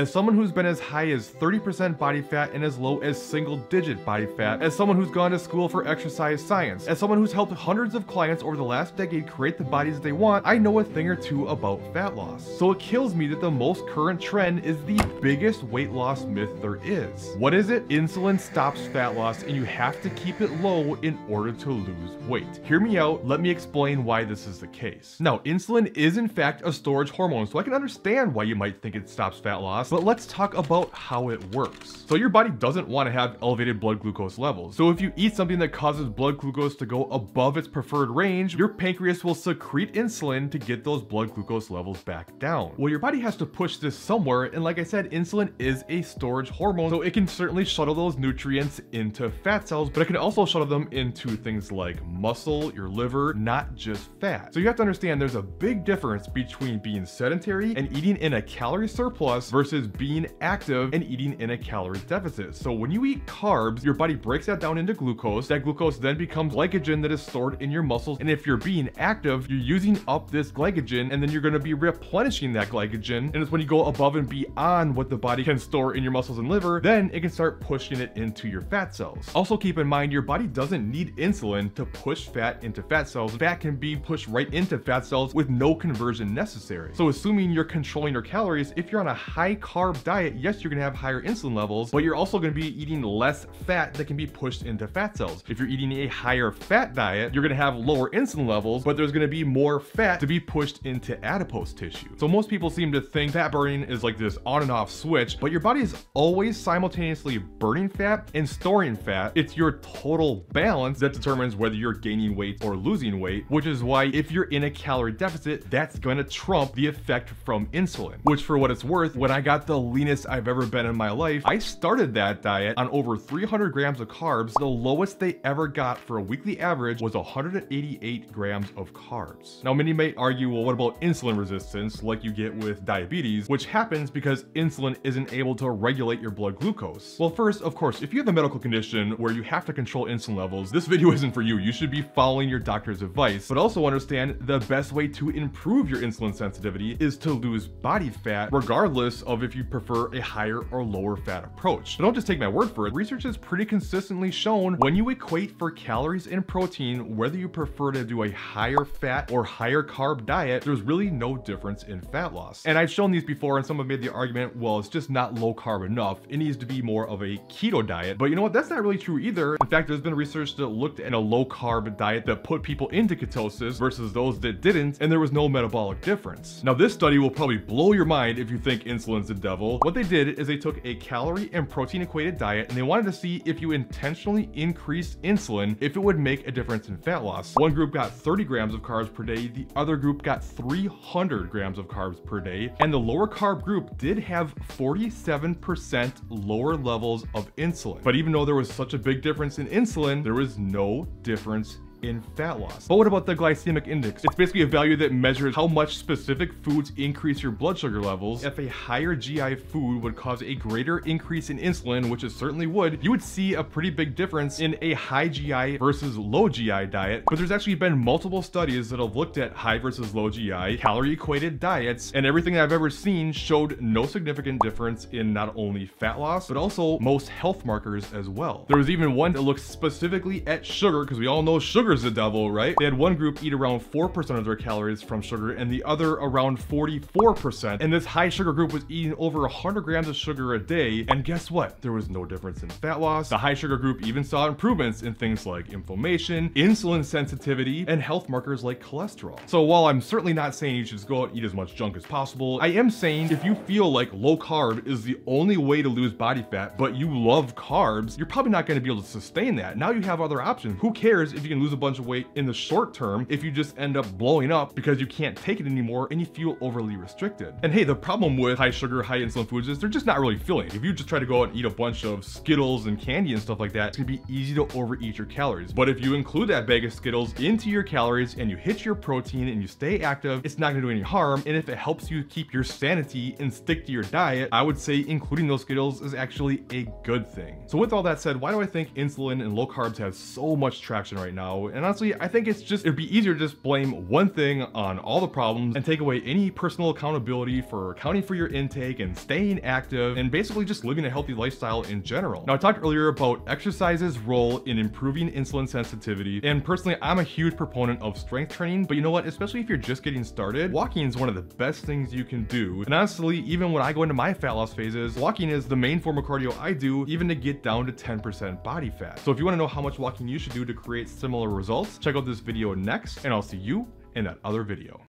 As someone who's been as high as 30% body fat and as low as single digit body fat, as someone who's gone to school for exercise science, as someone who's helped hundreds of clients over the last decade create the bodies they want, I know a thing or two about fat loss. So it kills me that the most current trend is the biggest weight loss myth there is. What is it? Insulin stops fat loss and you have to keep it low in order to lose weight. Hear me out, let me explain why this is the case. Now, insulin is in fact a storage hormone, so I can understand why you might think it stops fat loss, but let's talk about how it works. So your body doesn't want to have elevated blood glucose levels. So if you eat something that causes blood glucose to go above its preferred range, your pancreas will secrete insulin to get those blood glucose levels back down. Well, your body has to push this somewhere, and like I said, insulin is a storage hormone, so it can certainly shuttle those nutrients into fat cells, but it can also shuttle them into things like muscle, your liver, not just fat. So you have to understand there's a big difference between being sedentary and eating in a calorie surplus versus being active and eating in a calorie deficit. So when you eat carbs, your body breaks that down into glucose. That glucose then becomes glycogen that is stored in your muscles. And if you're being active, you're using up this glycogen and then you're gonna be replenishing that glycogen. And it's when you go above and beyond what the body can store in your muscles and liver, then it can start pushing it into your fat cells. Also keep in mind, your body doesn't need insulin to push fat into fat cells. Fat can be pushed right into fat cells with no conversion necessary. So assuming you're controlling your calories, if you're on a high carb diet, yes, you're gonna have higher insulin levels, but you're also gonna be eating less fat that can be pushed into fat cells. If you're eating a higher fat diet, you're gonna have lower insulin levels, but there's gonna be more fat to be pushed into adipose tissue. So most people seem to think fat burning is like this on and off switch, but your body is always simultaneously burning fat and storing fat. It's your total balance that determines whether you're gaining weight or losing weight, which is why if you're in a calorie deficit, that's gonna trump the effect from insulin, which for what it's worth, when I got the leanest I've ever been in my life, I started that diet on over 300 grams of carbs. The lowest they ever got for a weekly average was 188 grams of carbs. Now, many may argue, well, what about insulin resistance like you get with diabetes, which happens because insulin isn't able to regulate your blood glucose? Well, first, of course, if you have a medical condition where you have to control insulin levels, this video isn't for you. You should be following your doctor's advice, but also understand the best way to improve your insulin sensitivity is to lose body fat, regardless of if you prefer a higher or lower fat approach. But don't just take my word for it. Research has pretty consistently shown when you equate for calories and protein, whether you prefer to do a higher fat or higher carb diet, there's really no difference in fat loss. And I've shown these before and some have made the argument, well, it's just not low carb enough. It needs to be more of a keto diet. But you know what? That's not really true either. In fact, there's been research that looked at a low carb diet that put people into ketosis versus those that didn't, and there was no metabolic difference. Now, this study will probably blow your mind if you think insulin's the devil. What they did is they took a calorie and protein equated diet and they wanted to see if you intentionally increased insulin, if it would make a difference in fat loss. One group got 30 grams of carbs per day, the other group got 300 grams of carbs per day, and the lower carb group did have 47% lower levels of insulin. But even though there was such a big difference in insulin, there was no difference in fat loss. But what about the glycemic index? It's basically a value that measures how much specific foods increase your blood sugar levels. If a higher GI food would cause a greater increase in insulin, which it certainly would, you would see a pretty big difference in a high GI versus low GI diet. But there's actually been multiple studies that have looked at high versus low GI, calorie equated diets, and everything I've ever seen showed no significant difference in not only fat loss, but also most health markers as well. There was even one that looked specifically at sugar, because we all know sugar sugar's the devil, right? They had one group eat around 4% of their calories from sugar and the other around 44%. And this high sugar group was eating over 100 grams of sugar a day. And guess what? There was no difference in fat loss. The high sugar group even saw improvements in things like inflammation, insulin sensitivity, and health markers like cholesterol. So while I'm certainly not saying you should just go out and eat as much junk as possible, I am saying if you feel like low carb is the only way to lose body fat, but you love carbs, you're probably not gonna be able to sustain that. Now you have other options. Who cares if you can lose a bunch of weight in the short term if you just end up blowing up because you can't take it anymore and you feel overly restricted. And hey, the problem with high sugar, high insulin foods is they're just not really filling. If you just try to go out and eat a bunch of Skittles and candy and stuff like that, it's gonna be easy to overeat your calories. But if you include that bag of Skittles into your calories and you hit your protein and you stay active, it's not gonna do any harm. And if it helps you keep your sanity and stick to your diet, I would say including those Skittles is actually a good thing. So with all that said, why do I think insulin and low carbs have so much traction right now? And honestly, I think it's just, it'd be easier to just blame one thing on all the problems and take away any personal accountability for accounting for your intake and staying active and basically just living a healthy lifestyle in general. Now, I talked earlier about exercise's role in improving insulin sensitivity. And personally, I'm a huge proponent of strength training, but you know what? Especially if you're just getting started, walking is one of the best things you can do. And honestly, even when I go into my fat loss phases, walking is the main form of cardio I do, even to get down to 10% body fat. So if you wanna know how much walking you should do to create similar results, check out this video next, and I'll see you in that other video.